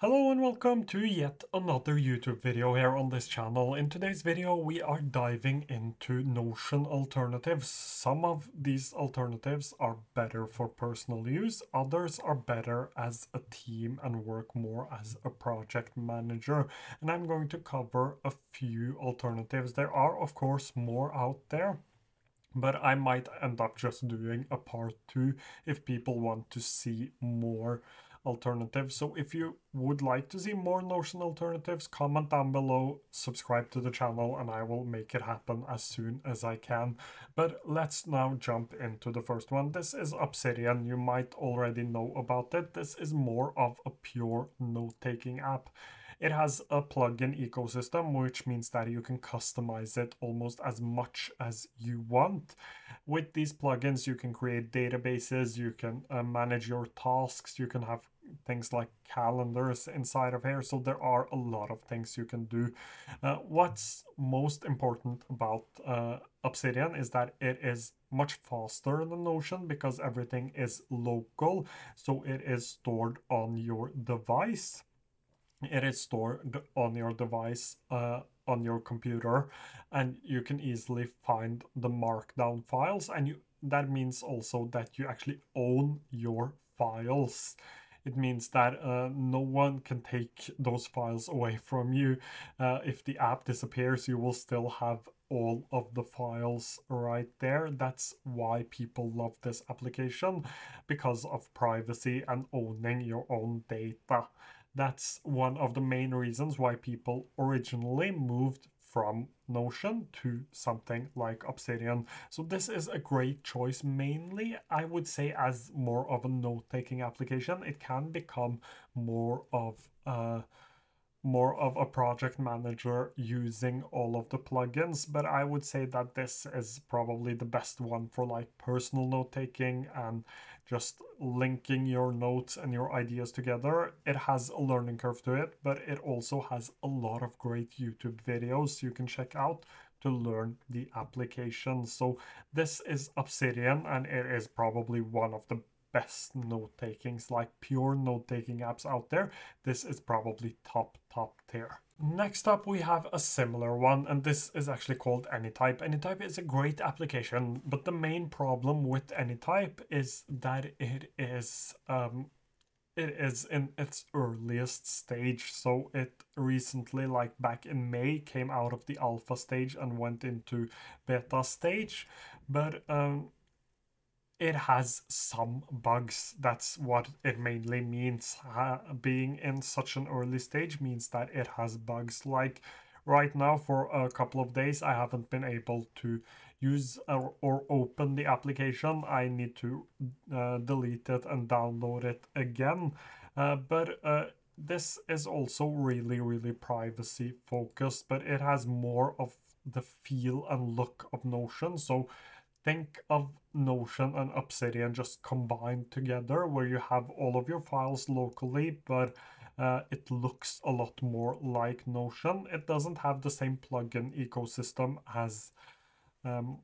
Hello and welcome to yet another YouTube video here on this channel. In today's video we are diving into Notion alternatives. Some of these alternatives are better for personal use, others are better as a team and work more as a project manager. And I'm going to cover a few alternatives. There are of course more out there but I might end up just doing a part two if people want to see more alternatives. So if you would like to see more Notion alternatives, comment down below, subscribe to the channel, and I will make it happen as soon as I can. But let's now jump into the first one. This is Obsidian. You might already know about it. This is more of a pure note-taking app. It has a plugin ecosystem, which means that you can customize it almost as much as you want. With these plugins, you can create databases, you can uh, manage your tasks, you can have things like calendars inside of here. So there are a lot of things you can do. Uh, what's most important about uh, Obsidian is that it is much faster than Notion because everything is local. So it is stored on your device it is stored on your device uh, on your computer and you can easily find the markdown files and you that means also that you actually own your files it means that uh, no one can take those files away from you. Uh, if the app disappears you will still have all of the files right there. That's why people love this application because of privacy and owning your own data. That's one of the main reasons why people originally moved from Notion to something like Obsidian. So this is a great choice mainly, I would say, as more of a note-taking application. It can become more of a more of a project manager using all of the plugins, but I would say that this is probably the best one for like personal note taking and just linking your notes and your ideas together. It has a learning curve to it, but it also has a lot of great YouTube videos you can check out to learn the application. So this is Obsidian and it is probably one of the best note takings, like pure note taking apps out there. This is probably top, top tier. Next up, we have a similar one, and this is actually called Anytype. Anytype is a great application, but the main problem with Anytype is that it is um, it is in its earliest stage. So it recently, like back in May, came out of the alpha stage and went into beta stage. But um, it has some bugs. That's what it mainly means. Being in such an early stage means that it has bugs. Like right now, for a couple of days, I haven't been able to use or, or open the application. I need to uh, delete it and download it again. Uh, but uh, this is also really, really privacy focused, but it has more of the feel and look of Notion. So think of Notion and Obsidian just combined together where you have all of your files locally, but uh, it looks a lot more like Notion. It doesn't have the same plugin ecosystem as um,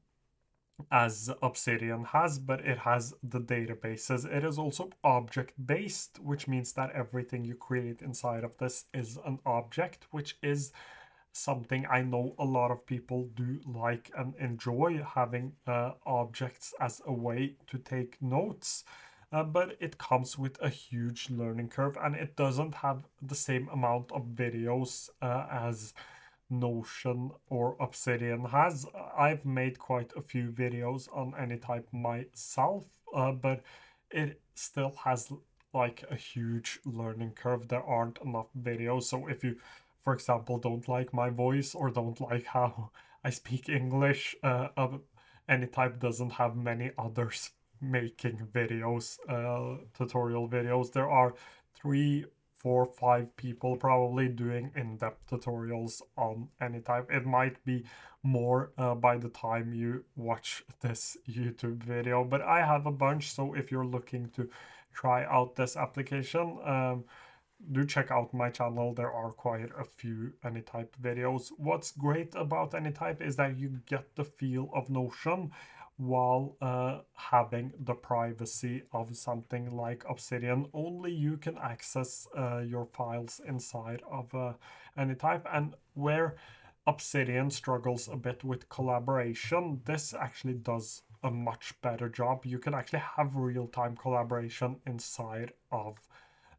as Obsidian has, but it has the databases. It is also object-based, which means that everything you create inside of this is an object, which is something I know a lot of people do like and enjoy having uh, objects as a way to take notes. Uh, but it comes with a huge learning curve and it doesn't have the same amount of videos uh, as Notion or Obsidian has. I've made quite a few videos on Anytype myself, uh, but it still has like a huge learning curve. There aren't enough videos. So if you for example, don't like my voice or don't like how I speak English, uh, uh, Anytype doesn't have many others making videos, uh, tutorial videos. There are three, four, five people probably doing in-depth tutorials on Anytype. It might be more uh, by the time you watch this YouTube video, but I have a bunch. So if you're looking to try out this application, um, do check out my channel. There are quite a few Anytype videos. What's great about Anytype is that you get the feel of Notion while uh, having the privacy of something like Obsidian. Only you can access uh, your files inside of uh, Anytype and where Obsidian struggles a bit with collaboration, this actually does a much better job. You can actually have real-time collaboration inside of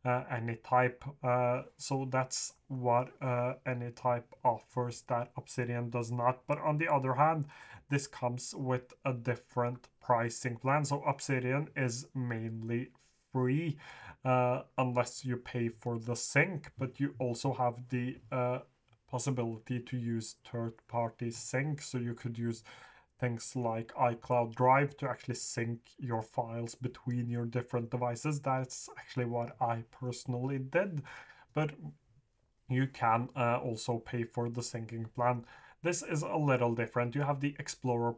uh, Anytype. Uh, so that's what uh, Anytype offers that Obsidian does not. But on the other hand, this comes with a different pricing plan. So Obsidian is mainly free uh, unless you pay for the sync, but you also have the uh, possibility to use third-party sync. So you could use things like iCloud Drive to actually sync your files between your different devices. That's actually what I personally did, but you can uh, also pay for the syncing plan. This is a little different. You have the Explorer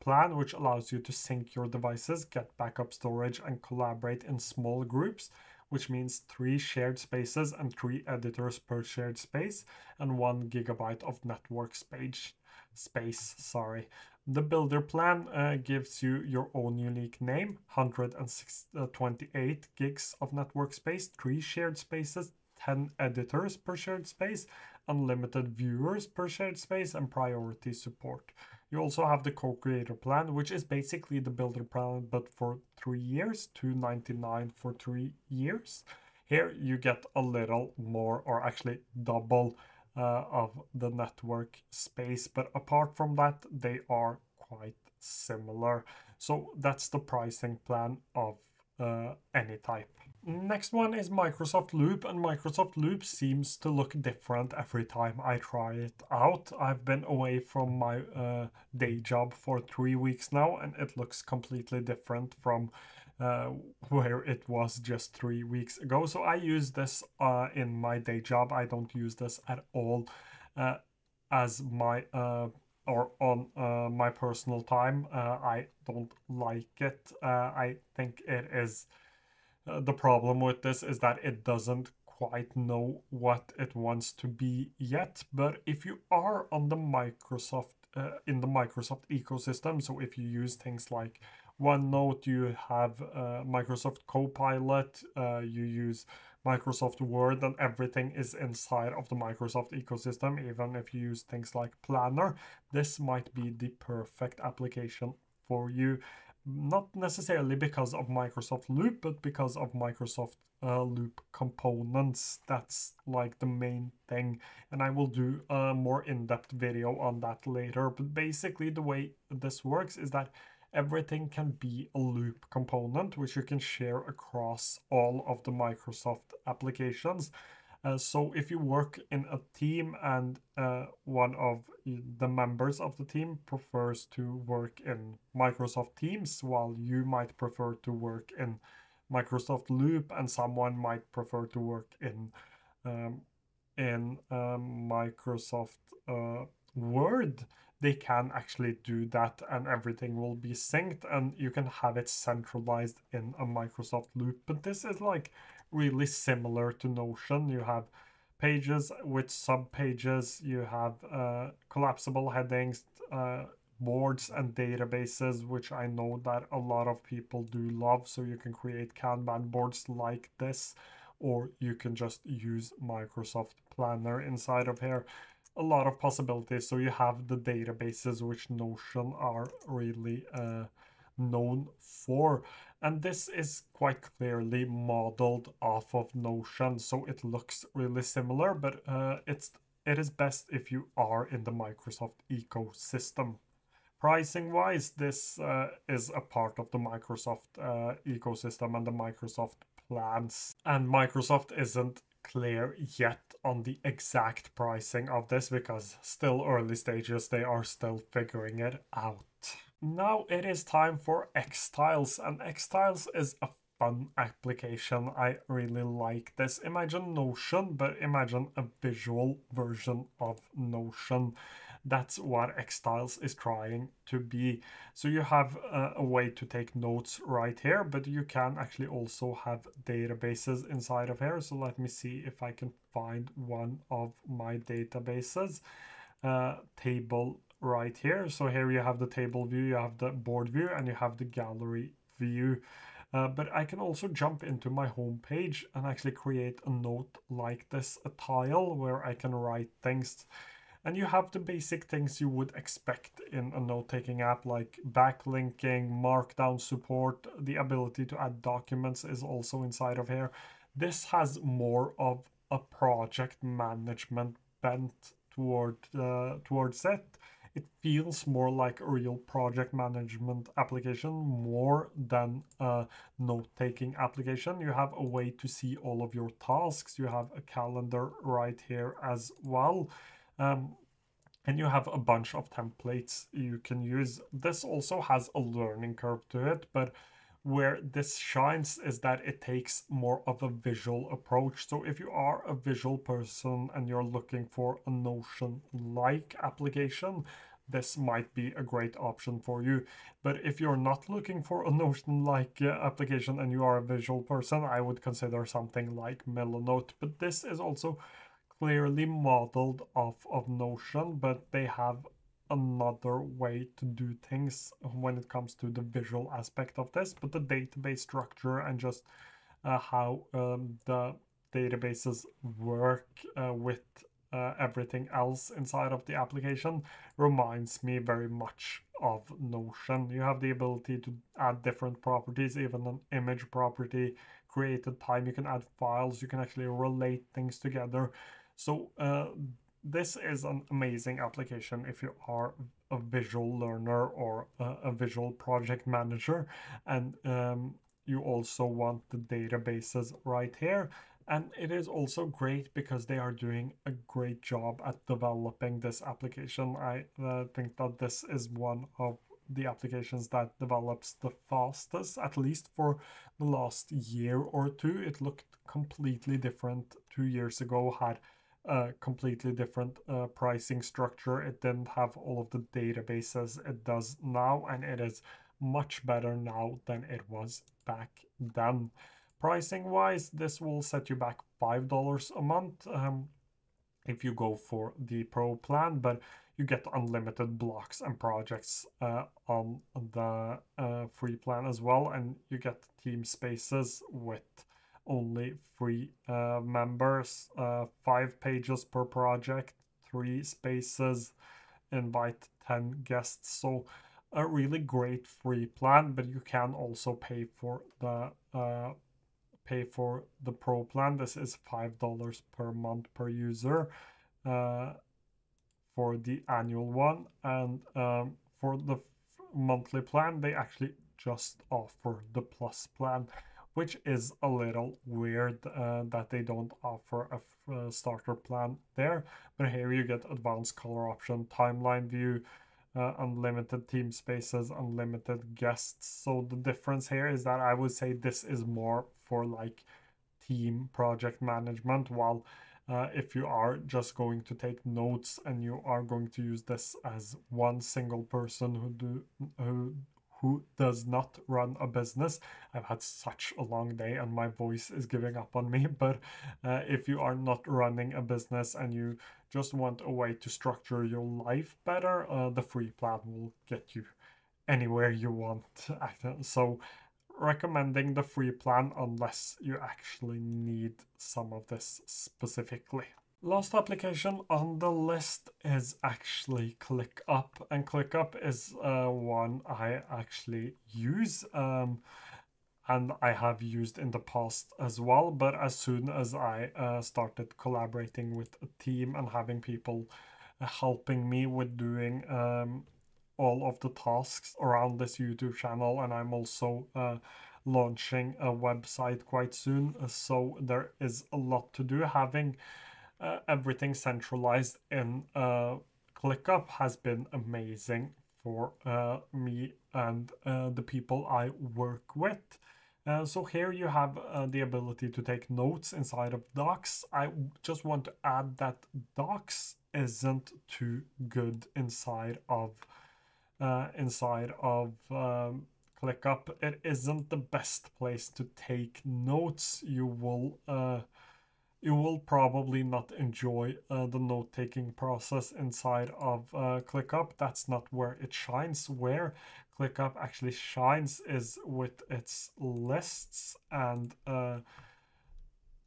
plan, which allows you to sync your devices, get backup storage, and collaborate in small groups, which means three shared spaces and three editors per shared space, and one gigabyte of network space. Space, sorry. The builder plan uh, gives you your own unique name, 128 gigs of network space, three shared spaces, 10 editors per shared space, unlimited viewers per shared space, and priority support. You also have the co-creator plan, which is basically the builder plan, but for three years, 299 for three years. Here you get a little more, or actually double uh, of the network space. But apart from that, they are quite similar. So that's the pricing plan of uh, Anytype. Next one is Microsoft Loop, and Microsoft Loop seems to look different every time I try it out. I've been away from my uh, day job for three weeks now, and it looks completely different from uh, where it was just three weeks ago. So I use this uh, in my day job. I don't use this at all uh, as my uh, or on uh, my personal time. Uh, I don't like it. I think it is the problem with this is that it doesn't quite know what it wants to be yet. But if you are on the Microsoft in the Microsoft ecosystem, so if you use things like OneNote, you have uh, Microsoft Copilot, uh, you use Microsoft Word, and everything is inside of the Microsoft ecosystem, even if you use things like Planner. This might be the perfect application for you. Not necessarily because of Microsoft Loop, but because of Microsoft uh, Loop components. That's like the main thing. And I will do a more in-depth video on that later. But basically the way this works is that everything can be a loop component, which you can share across all of the Microsoft applications. Uh, so if you work in a team and uh, one of the members of the team prefers to work in Microsoft Teams, while you might prefer to work in Microsoft Loop, and someone might prefer to work in um, in um, Microsoft uh, Word, they can actually do that and everything will be synced and you can have it centralized in a Microsoft loop. But this is like really similar to Notion. You have pages with sub pages, you have uh, collapsible headings, uh, boards and databases, which I know that a lot of people do love. So you can create Kanban boards like this, or you can just use Microsoft Planner inside of here a lot of possibilities. So you have the databases which Notion are really uh, known for. And this is quite clearly modeled off of Notion, so it looks really similar, but uh, it's it is best if you are in the Microsoft ecosystem. Pricing wise, this uh, is a part of the Microsoft uh, ecosystem and the Microsoft plans. And Microsoft isn't clear yet on the exact pricing of this because still early stages, they are still figuring it out. Now it is time for Xtiles, and Xtiles is a fun application. I really like this. Imagine Notion, but imagine a visual version of Notion that's what Xtiles is trying to be. So you have a, a, way to take notes right here, but you can actually also have databases inside of here. So let me see if I can find one of my databases. Uh, table right here. So here you have the table view, you have the board view, and you have the gallery view. Uh, but I can also jump into my home page and actually create a note like this, a tile where I can write things. And you have the basic things you would expect in a note-taking app like backlinking, markdown support, the ability to add documents is also inside of here. This has more of a project management bent toward uh, towards it it feels more like a real project management application more than a note-taking application. You have a way to see all of your tasks. You have a calendar right here as well. Um, and you have a bunch of templates you can use. This also has a learning curve to it, but where this shines is that it takes more of a visual approach. So if you are a visual person and you're looking for a Notion-like application, this might be a great option for you. But if you're not looking for a Notion-like uh, application and you are a visual person, I would consider something like Milanote. But this is also clearly modeled off of Notion, but they have another way to do things when it comes to the visual aspect of this, but the database structure and just uh, how um, the databases work uh, with uh, everything else inside of the application reminds me very much of Notion. You have the ability to add different properties, even an image property, created time, you can add files, you can actually relate things together. So uh, this is an amazing application if you are a visual learner or a, visual project manager. And um, you also want the databases right here. And it is also great because they are doing a great job at developing this application. I uh, think that this is one of the applications that develops the fastest at least for the last year or two. It looked completely different two years ago had a completely different uh, pricing structure. It didn't have all of the databases it does now, and it is much better now than it was back then. Pricing wise, this will set you back $5 a month um, if you go for the pro plan, but you get unlimited blocks and projects uh, on the uh, free plan as well, and you get team spaces with only three uh, members, uh, five pages per project, three spaces, invite 10 guests. So a really great free plan, but you can also pay for the uh, pay for the pro plan. This is five dollars per month per user uh, for the annual one, and um, for the monthly plan, they actually just offer the plus plan which is a little weird uh, that they don't offer a uh, starter plan there. But here you get advanced color option, timeline view, uh, unlimited team spaces, unlimited guests. So the difference here is that I would say this is more for like team project management, while uh, if you are just going to take notes and you are going to use this as one single person who do who who does not run a business. I've had such a long day and my voice is giving up on me. But uh, if you are not running a business and you just want a way to structure your life better, uh, the free plan will get you anywhere you want. So, recommending the free plan unless you actually need some of this specifically. Last application on the list is actually ClickUp, and ClickUp is uh, one I actually use um, and I have used in the past as well. But as soon as I uh, started collaborating with a team and having people uh, helping me with doing um, all of the tasks around this YouTube channel, and I'm also uh, launching a website quite soon, so there is a lot to do. Having uh, everything centralized in uh, ClickUp has been amazing for uh, me and uh, the people I work with. Uh, so here you have uh, the ability to take notes inside of Docs. I just want to add that Docs isn't too good inside of inside of um, ClickUp. It isn't the best place to take notes. You will you will probably not enjoy uh, the note-taking process inside of uh, ClickUp. That's not where it shines. Where ClickUp actually shines is with its lists and uh,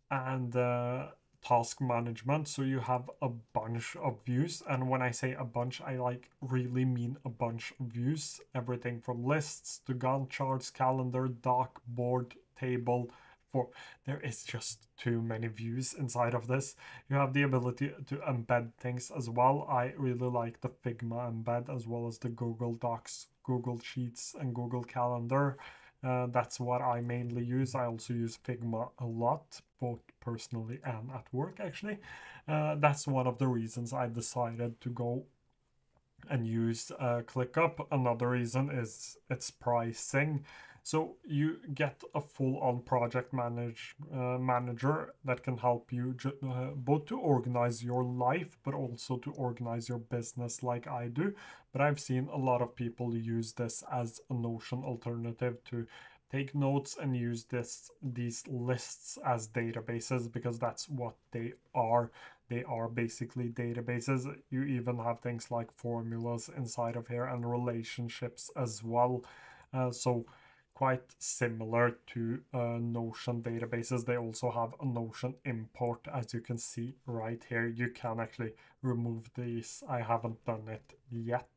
and uh, task management. So you have a bunch of views. And when I say a bunch, I like really mean a bunch of views. Everything from lists to Gantt charts, calendar, doc, board, table, for there is just too many views inside of this. You have the ability to embed things as well. I really like the Figma embed as well as the Google Docs, Google Sheets and Google Calendar. Uh, that's what I mainly use. I also use Figma a lot, both personally and at work actually. Uh, that's one of the reasons I decided to go and use uh, ClickUp. Another reason is its pricing. So you get a full-on project manage uh, manager that can help you uh, both to organize your life, but also to organize your business like I do. But I've seen a lot of people use this as a Notion alternative to take notes and use this these lists as databases because that's what they are. They are basically databases. You even have things like formulas inside of here and relationships as well. Uh, so quite similar to uh, Notion databases. They also have a Notion import, as you can see right here. You can actually remove these. I haven't done it yet.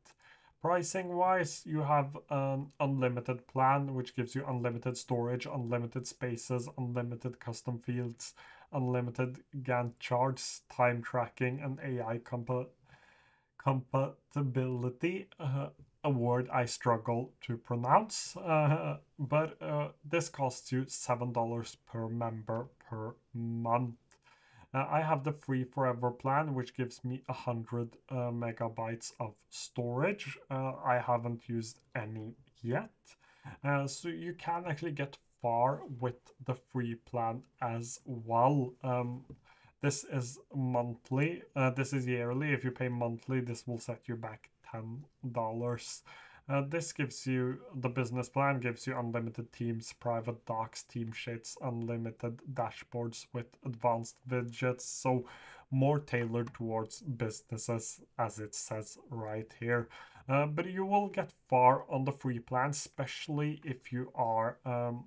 Pricing wise, you have an unlimited plan, which gives you unlimited storage, unlimited spaces, unlimited custom fields, unlimited Gantt charts, time tracking, and AI compa compatibility. Uh, a word I struggle to pronounce, uh, but uh, this costs you $7 per member per month. Uh, I have the free forever plan, which gives me 100 uh, megabytes of storage. Uh, I haven't used any yet. Uh, so you can actually get far with the free plan as well. Um, this is monthly. this is yearly. If you pay monthly, this will set you back $10. Uh, this gives you the business plan gives you unlimited teams, private docs, team sheets, unlimited dashboards with advanced widgets. So more tailored towards businesses, as it says right here. Uh, but you will get far on the free plan, especially if you are um,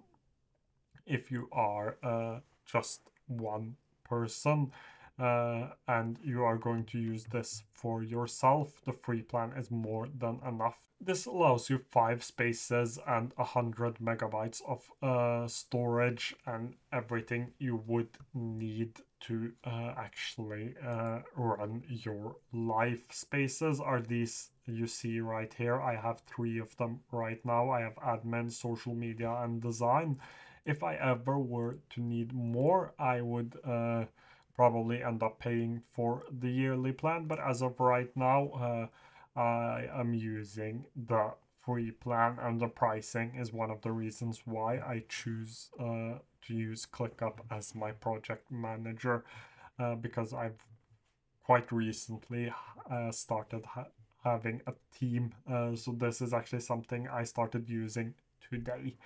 if you are uh, just one person uh, and you are going to use this for yourself, the free plan is more than enough. This allows you five spaces and a hundred megabytes of uh, storage and everything you would need to uh, actually uh, run your life. Spaces are these you see right here. I have three of them right now. I have admin, social media, and design. If I ever were to need more, I would uh, probably end up paying for the yearly plan. But as of right now, uh, I am using the free plan and the pricing is one of the reasons why I choose uh, to use ClickUp as my project manager uh, because I've quite recently uh, started ha having a team. Uh, so this is actually something I started using today.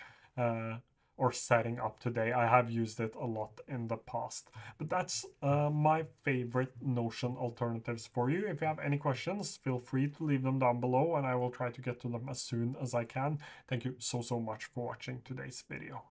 Or setting up today. I have used it a lot in the past. But that's uh, my favorite Notion alternatives for you. If you have any questions, feel free to leave them down below and I will try to get to them as soon as I can. Thank you so, so much for watching today's video.